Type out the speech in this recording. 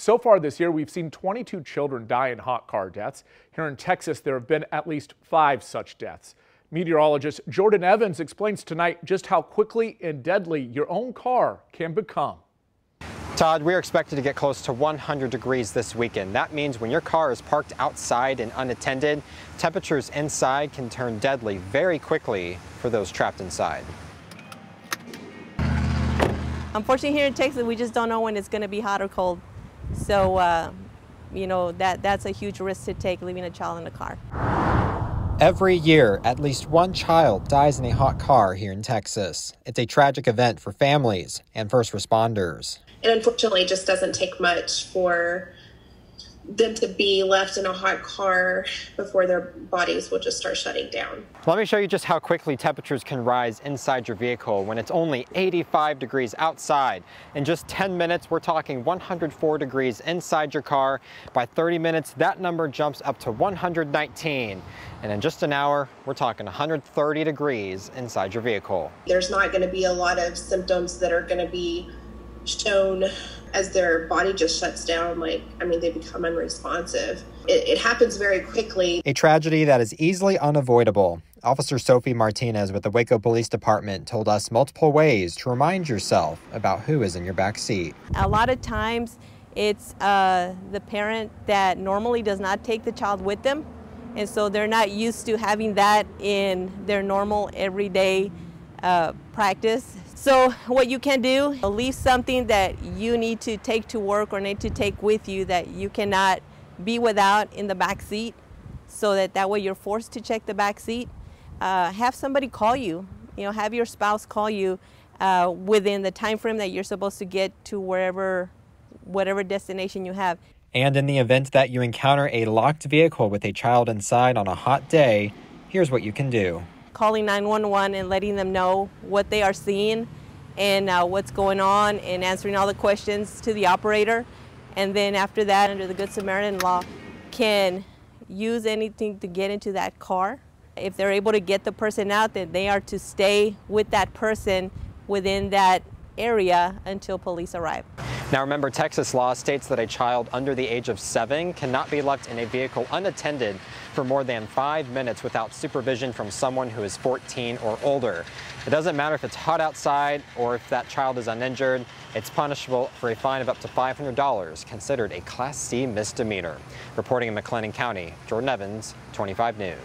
So far this year, we've seen 22 children die in hot car deaths. Here in Texas, there have been at least five such deaths. Meteorologist Jordan Evans explains tonight just how quickly and deadly your own car can become. Todd, we're expected to get close to 100 degrees this weekend. That means when your car is parked outside and unattended, temperatures inside can turn deadly very quickly for those trapped inside. Unfortunately, here in Texas, we just don't know when it's going to be hot or cold. So, uh, you know, that, that's a huge risk to take leaving a child in a car. Every year, at least one child dies in a hot car here in Texas. It's a tragic event for families and first responders. It unfortunately just doesn't take much for them to be left in a hot car before their bodies will just start shutting down. Let me show you just how quickly temperatures can rise inside your vehicle when it's only 85 degrees outside. In just 10 minutes, we're talking 104 degrees inside your car. By 30 minutes, that number jumps up to 119. And in just an hour, we're talking 130 degrees inside your vehicle. There's not going to be a lot of symptoms that are going to be shown as their body just shuts down like i mean they become unresponsive. It, it, happens very quickly. A tragedy that is easily unavoidable. Officer sophie martinez with the waco police department told us multiple ways to remind yourself about who is in your back seat. A lot of times it's uh, the parent that normally does not take the child with them and so they're not used to having that in their normal everyday uh, practice so what you can do, leave something that you need to take to work or need to take with you that you cannot be without in the back seat so that that way you're forced to check the back seat. Uh, have somebody call you, you know, have your spouse call you uh, within the time frame that you're supposed to get to wherever, whatever destination you have. And in the event that you encounter a locked vehicle with a child inside on a hot day, here's what you can do calling 911 and letting them know what they are seeing and uh, what's going on and answering all the questions to the operator. And then after that, under the Good Samaritan law, can use anything to get into that car. If they're able to get the person out, then they are to stay with that person within that area until police arrive. Now remember, Texas law states that a child under the age of seven cannot be left in a vehicle unattended for more than five minutes without supervision from someone who is 14 or older. It doesn't matter if it's hot outside or if that child is uninjured, it's punishable for a fine of up to $500, considered a Class C misdemeanor. Reporting in McLennan County, Jordan Evans, 25 News.